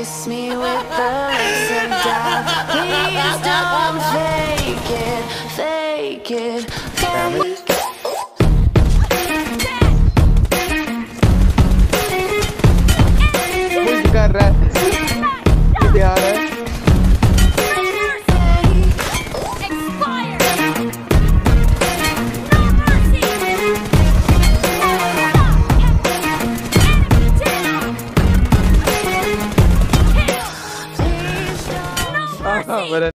kiss me with the lips of doubt. Please don't fake it, fake it, fake it. mercy!